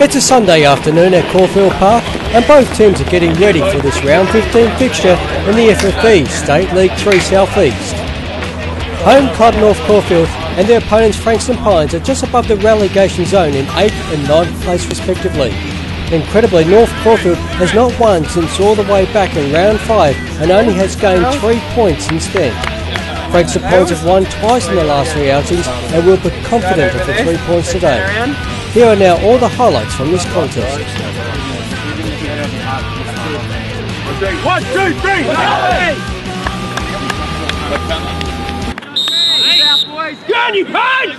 It's a Sunday afternoon at Caulfield Park and both teams are getting ready for this round 15 fixture in the FFV State League 3 South East. Home club North Caulfield and their opponents Frankston Pines are just above the relegation zone in 8th and 9th place respectively. Incredibly, North Caulfield has not won since all the way back in round 5 and only has gained 3 points since then. Frankston Pines have won twice in the last three outings and will be confident of the 3 points today. Here are now all the highlights from this contest. One, two, three! Go on, you punch!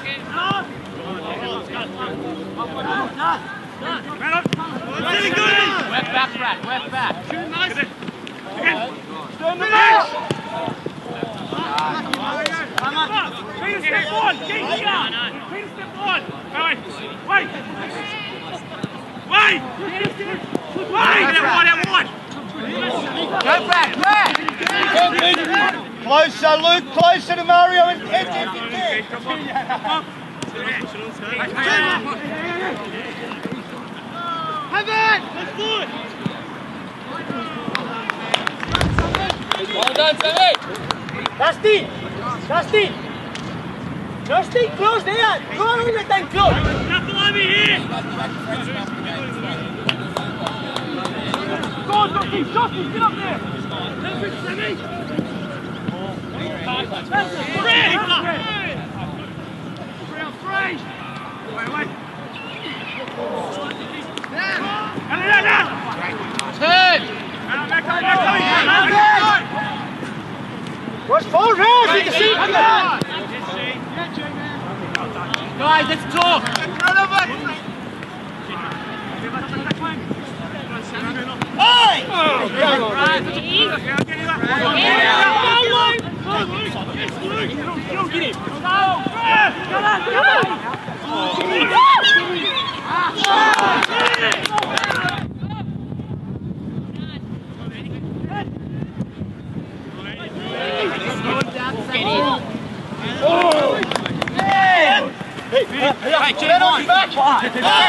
West back, Brad. Back. Step one! Keep sharp! Closer, Luke, closer to Mario and Ed if you can. Have it! Let's do it! Well done, Sammy. Dusty, Dusty, Dusty, close there. Go on with that close. Go on, Dusty! Dusty, get up there! It, Sammy! That's it! Three! Three on three! Wait, wait! Now, now, now! Turn. Now, back coming, back coming! Back What's four rounds? You can see it. Guys, let's talk. Hey, get on back.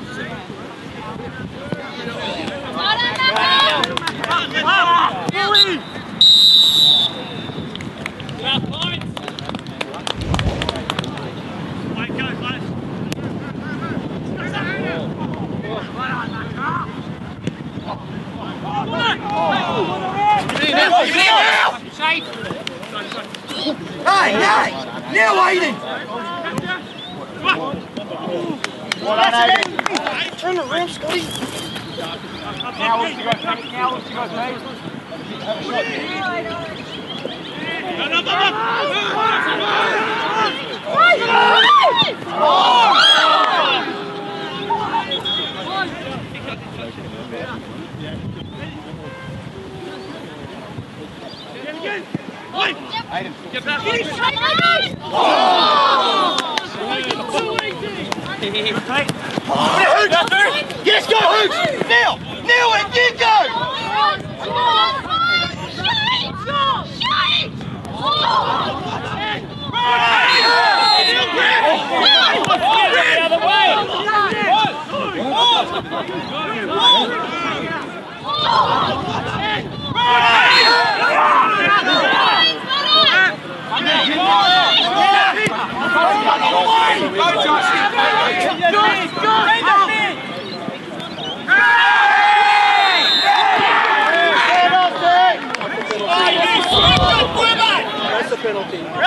Hey, hey, now waiting. Turn around, Scotty. Now, what's he got? Now, what's he got, mate? Yes, go, Hoots. Now, now, that's a penalty.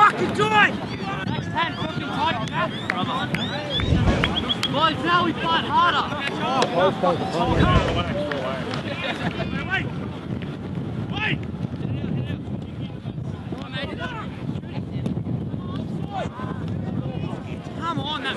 Fucking do it! Boys, now we fight harder. Wait! Wait! Come on, that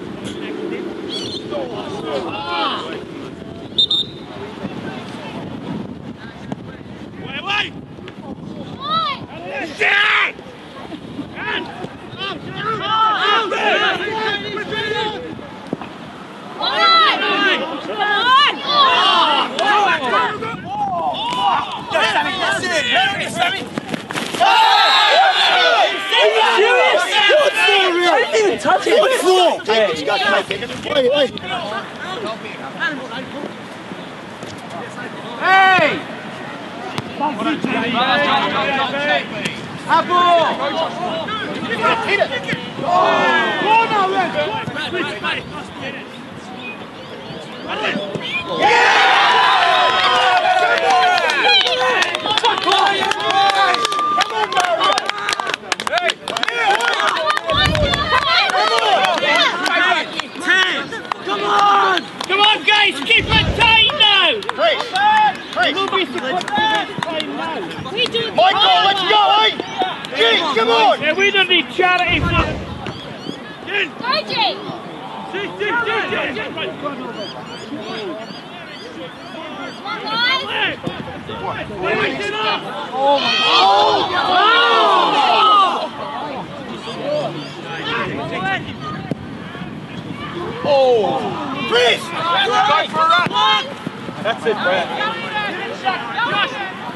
That's it. Sammy. Touch it. Floor. Take it. You got to take it. Wait, wait. Hey! Come on, guys, keep it tight now! Chris. Chris. We do Michael, let's go, eh? Gee, come on. Yeah, we don't need charity for... Chris. Go for a run. That's it, Brad.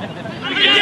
Get